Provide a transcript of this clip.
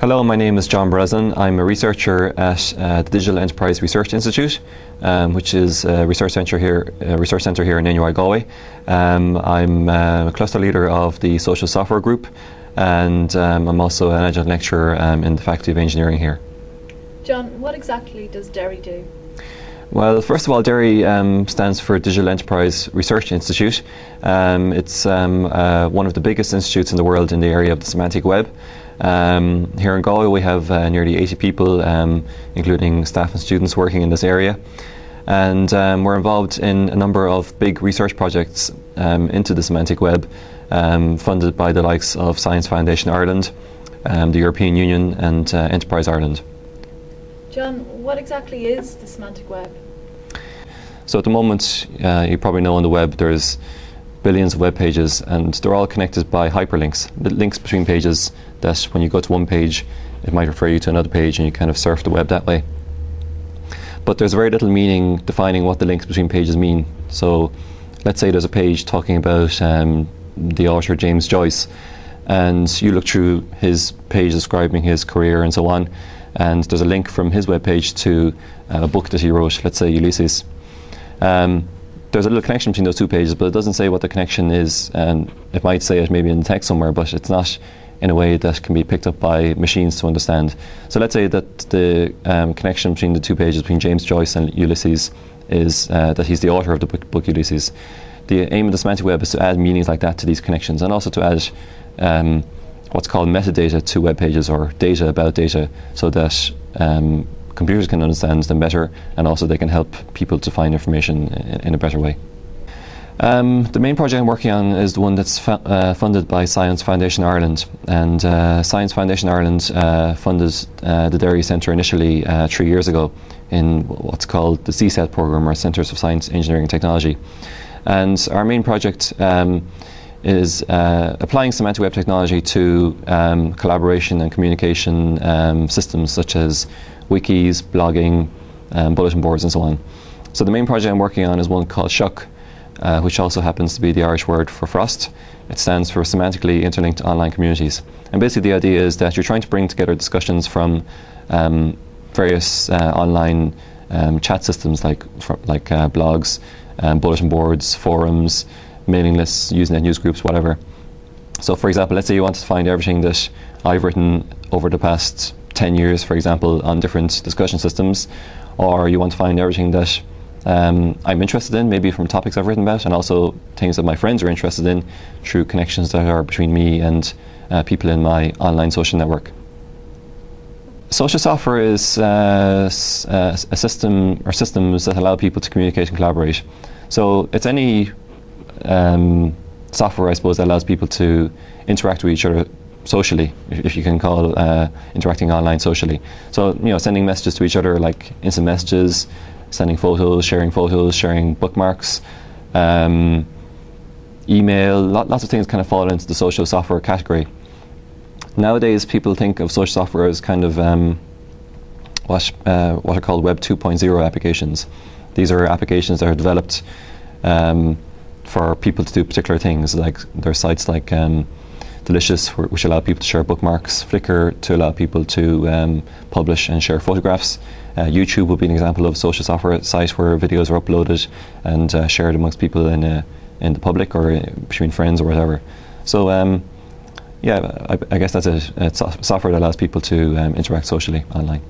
Hello, my name is John Breslin. I'm a researcher at uh, the Digital Enterprise Research Institute, um, which is a research centre here, a research centre here in NUI Galway. Um, I'm uh, a cluster leader of the Social Software Group, and um, I'm also an adjunct lecturer um, in the Faculty of Engineering here. John, what exactly does DERI do? Well, first of all, DERI um, stands for Digital Enterprise Research Institute. Um, it's um, uh, one of the biggest institutes in the world in the area of the semantic web. Um, here in Galway, we have uh, nearly 80 people, um, including staff and students, working in this area. And um, we're involved in a number of big research projects into the semantic web, funded by the likes of Science Foundation Ireland, the European Union, and uh, Enterprise Ireland. John, what exactly is the semantic web? So at the moment, uh, you probably know on the web there's billions of web pages and they're all connected by hyperlinks, the links between pages that when you go to one page, it might refer you to another page and you kind of surf the web that way. But there's very little meaning defining what the links between pages mean. So let's say there's a page talking about um, the author James Joyce and you look through his page describing his career and so on and there's a link from his webpage to uh, a book that he wrote, let's say Ulysses. Um, there's a little connection between those two pages, but it doesn't say what the connection is, and it might say it maybe in the text somewhere, but it's not in a way that can be picked up by machines to understand. So let's say that the um, connection between the two pages, between James Joyce and Ulysses, is uh, that he's the author of the book, book, Ulysses. The aim of the semantic web is to add meanings like that to these connections, and also to add um, what's called metadata to web pages or data about data so that um, computers can understand them better and also they can help people to find information in, a better way. Um, the main project I'm working on is the one that's fu uh, funded by Science Foundation Ireland. And uh, Science Foundation Ireland uh, funded uh, the DERI Centre initially uh, three years ago in what's called the CSET program, or Centres of Science, Engineering and Technology. And our main project um, is uh, applying semantic web technology to um, collaboration and communication um, systems such as wikis, blogging, um, bulletin boards, and so on. So the main project I'm working on is one called SIOC, uh, which also happens to be the Irish word for frost. It stands for Semantically Interlinked Online Communities. And basically, the idea is that you're trying to bring together discussions from um, various uh, online um, chat systems like like uh, blogs, um, bulletin boards, forums, mailing lists, Usenet news groups, whatever. So, for example, let's say you want to find everything that I've written over the past 10 years, for example, on different discussion systems, or you want to find everything that um, I'm interested in, maybe from topics I've written about, and also things that my friends are interested in through connections that are between me and uh, people in my online social network. Social software is uh, uh, a system or systems that allow people to communicate and collaborate. So it's any um, software, I suppose, that allows people to interact with each other socially, if, you can call uh, interacting online socially. So, you know, sending messages to each other like instant messages, sending photos, sharing photos, sharing bookmarks, um, email, lots of things kind of fall into the social software category. Nowadays, people think of social software as kind of um, what, uh, what are called Web 2.0 applications. These are applications that are developed um, for people to do particular things. Like there are sites like um, Delicious, which allow people to share bookmarks, Flickr to allow people to um, publish and share photographs. Uh, YouTube would be an example of a social software site where videos are uploaded and uh, shared amongst people in, uh, in the public or uh, between friends or whatever. So, um, yeah, I, I, guess that's a, a, software that allows people to um, interact socially online.